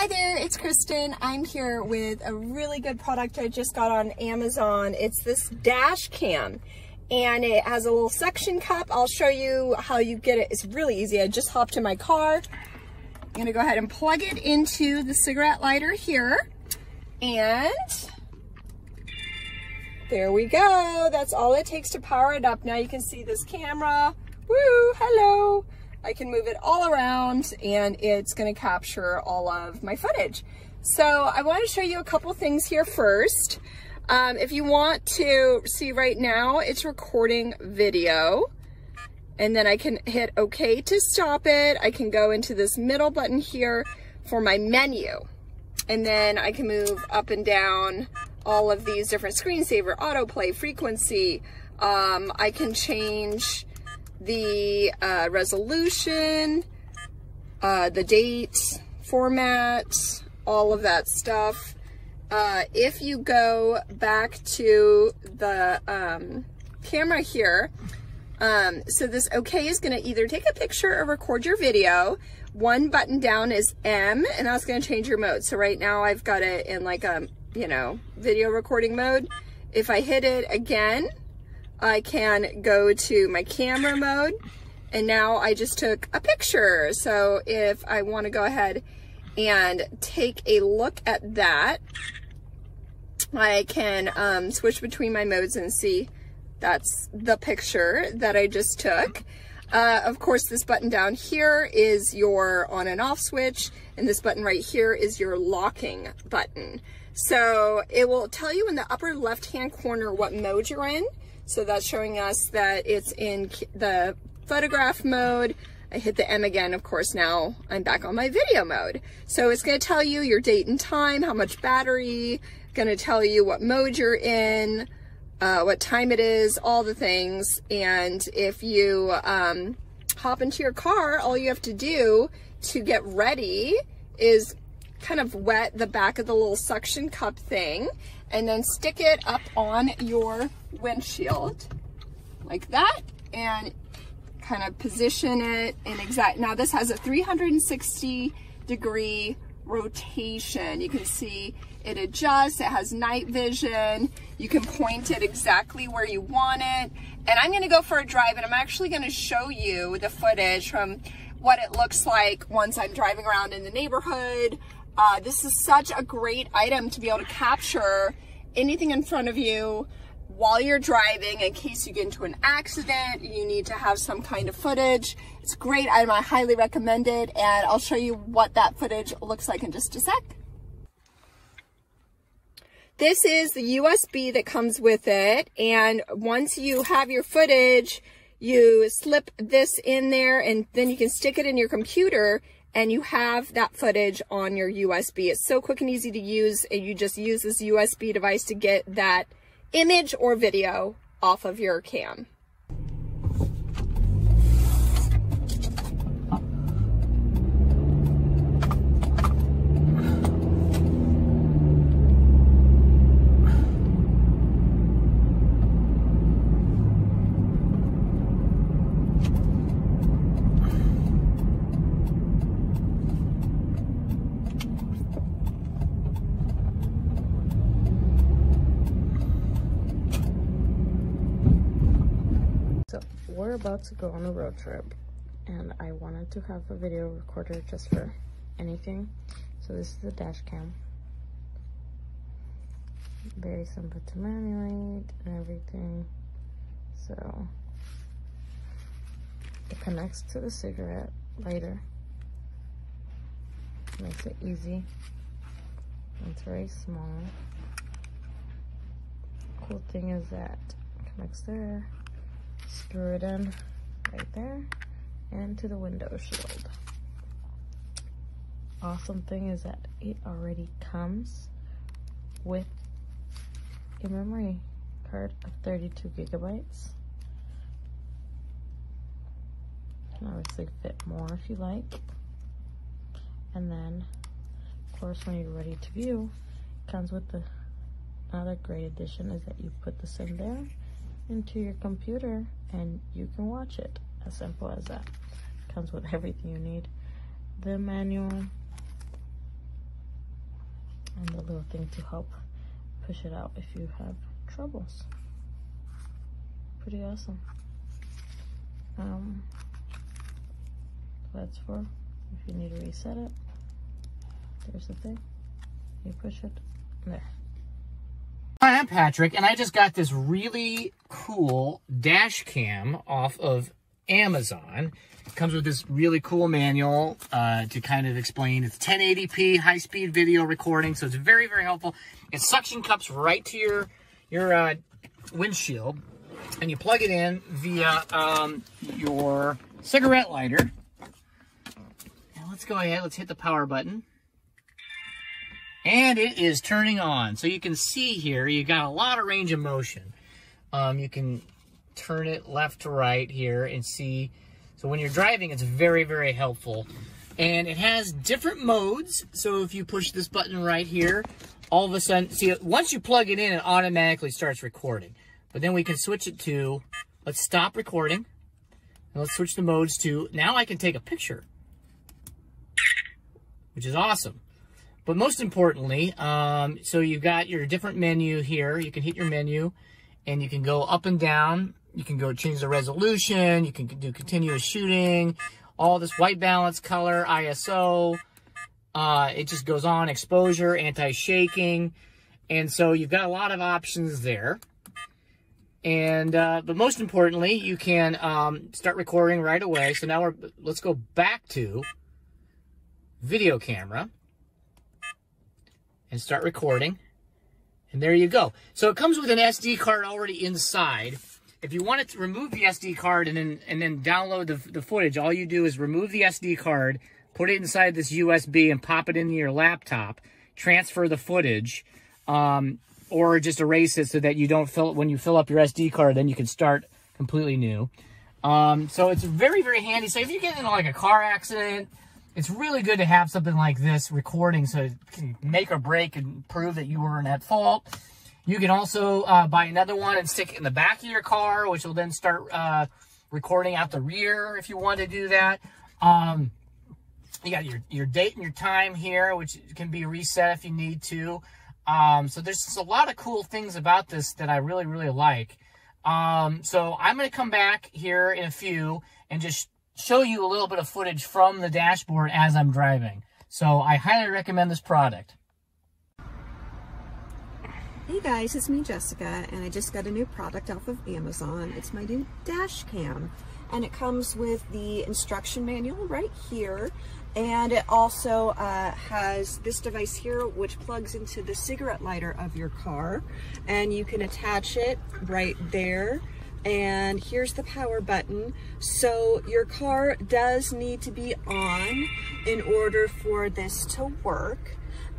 Hi there, it's Kristen. I'm here with a really good product I just got on Amazon. It's this dash cam and it has a little suction cup. I'll show you how you get it. It's really easy. I just hopped in my car. I'm gonna go ahead and plug it into the cigarette lighter here and there we go. That's all it takes to power it up. Now you can see this camera. Woo, hello. I can move it all around and it's gonna capture all of my footage. So I wanna show you a couple things here first. Um, if you want to see right now, it's recording video and then I can hit okay to stop it. I can go into this middle button here for my menu. And then I can move up and down all of these different screensaver, autoplay, frequency. Um, I can change the uh, resolution, uh, the date, format, all of that stuff. Uh, if you go back to the um, camera here, um, so this OK is going to either take a picture or record your video. One button down is M, and that's going to change your mode. So right now I've got it in like a you know, video recording mode. If I hit it again, I can go to my camera mode and now I just took a picture. So if I want to go ahead and take a look at that, I can um, switch between my modes and see that's the picture that I just took. Uh, of course, this button down here is your on and off switch, and this button right here is your locking button. So it will tell you in the upper left-hand corner what mode you're in. So that's showing us that it's in the photograph mode. I hit the M again, of course, now I'm back on my video mode. So it's gonna tell you your date and time, how much battery, gonna tell you what mode you're in, uh, what time it is, all the things. And if you um, hop into your car, all you have to do to get ready is kind of wet the back of the little suction cup thing and then stick it up on your windshield like that and kind of position it in exact now this has a 360 degree rotation. You can see it adjusts it has night vision. You can point it exactly where you want it. And I'm going to go for a drive and I'm actually going to show you the footage from what it looks like once I'm driving around in the neighborhood uh, this is such a great item to be able to capture anything in front of you while you're driving in case you get into an accident, you need to have some kind of footage. It's a great item, I highly recommend it, and I'll show you what that footage looks like in just a sec. This is the USB that comes with it, and once you have your footage, you slip this in there, and then you can stick it in your computer, and you have that footage on your USB. It's so quick and easy to use and you just use this USB device to get that image or video off of your cam. We're about to go on a road trip and I wanted to have a video recorder just for anything. So this is the dash cam. Very simple to manipulate and everything. So it connects to the cigarette lighter. Makes it easy. It's very small. Cool thing is that it connects there screw it in right there and to the window shield. Awesome thing is that it already comes with a memory card of 32 gigabytes. Can obviously fit more if you like. And then, of course, when you're ready to view, comes with the another great addition is that you put this in there into your computer and you can watch it. As simple as that. Comes with everything you need. The manual, and the little thing to help push it out if you have troubles. Pretty awesome. Um, that's for if you need to reset it. There's the thing. You push it. There. Hi, I'm Patrick, and I just got this really cool dash cam off of Amazon. It comes with this really cool manual uh, to kind of explain. It's 1080p high-speed video recording, so it's very, very helpful. It suction cups right to your your uh, windshield, and you plug it in via um, your cigarette lighter. Now let's go ahead. Let's hit the power button. And it is turning on. So you can see here, you got a lot of range of motion. Um, you can turn it left to right here and see. So when you're driving, it's very, very helpful. And it has different modes. So if you push this button right here, all of a sudden, see, once you plug it in, it automatically starts recording. But then we can switch it to, let's stop recording. And let's switch the modes to, now I can take a picture. Which is awesome. But most importantly, um, so you've got your different menu here. You can hit your menu and you can go up and down. You can go change the resolution. You can do continuous shooting, all this white balance, color, ISO. Uh, it just goes on, exposure, anti-shaking. And so you've got a lot of options there. And, uh, but most importantly, you can um, start recording right away. So now we're, let's go back to video camera and start recording. And there you go. So it comes with an SD card already inside. If you want to remove the SD card and then and then download the, the footage, all you do is remove the SD card, put it inside this USB and pop it into your laptop, transfer the footage, um, or just erase it so that you don't fill it when you fill up your SD card, then you can start completely new. Um, so it's very, very handy. So if you get into like a car accident, it's really good to have something like this recording so it can make or break and prove that you weren't at fault. You can also uh, buy another one and stick it in the back of your car, which will then start uh, recording out the rear if you want to do that. Um, you got your, your date and your time here, which can be reset if you need to. Um, so there's a lot of cool things about this that I really, really like. Um, so I'm going to come back here in a few and just show you a little bit of footage from the dashboard as I'm driving. So I highly recommend this product. Hey guys, it's me Jessica and I just got a new product off of Amazon. It's my new dash cam and it comes with the instruction manual right here and it also uh, has this device here which plugs into the cigarette lighter of your car and you can attach it right there and here's the power button. So your car does need to be on in order for this to work.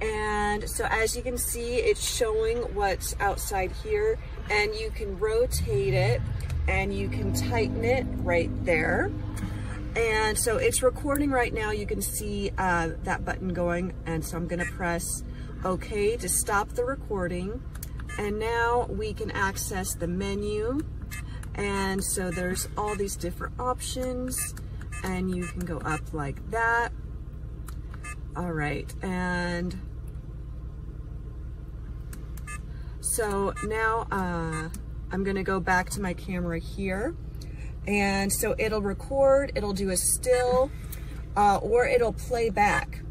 And so as you can see, it's showing what's outside here and you can rotate it and you can tighten it right there. And so it's recording right now. You can see uh, that button going. And so I'm gonna press okay to stop the recording. And now we can access the menu. And so there's all these different options and you can go up like that. All right, and so now uh, I'm gonna go back to my camera here. And so it'll record, it'll do a still, uh, or it'll play back.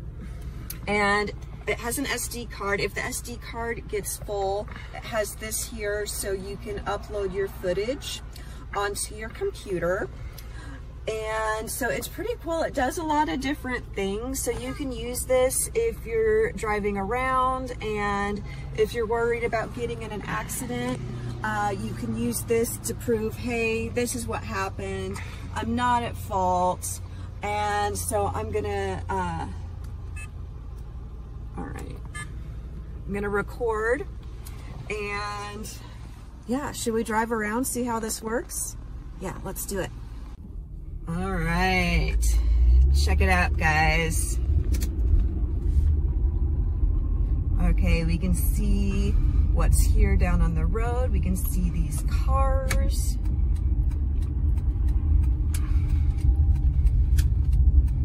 And it has an SD card. If the SD card gets full, it has this here so you can upload your footage onto your computer. And so it's pretty cool. It does a lot of different things. So you can use this if you're driving around and if you're worried about getting in an accident, uh, you can use this to prove, hey, this is what happened. I'm not at fault. And so I'm gonna, uh, all right, I'm gonna record and yeah, should we drive around, see how this works? Yeah, let's do it. All right, check it out, guys. Okay, we can see what's here down on the road. We can see these cars.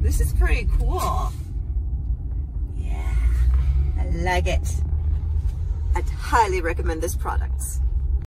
This is pretty cool. Yeah, I like it. I'd highly recommend this product.